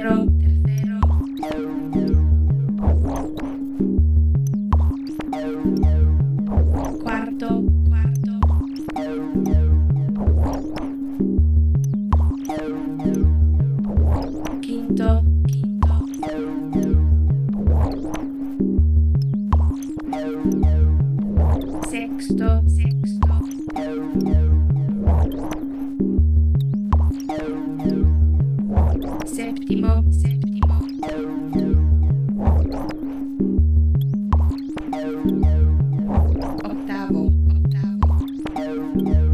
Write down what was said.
tercero, tercero, cuarto, cuarto, quinto, quinto, sexto, sexto, séptimo, séptimo. Octavo, octavo.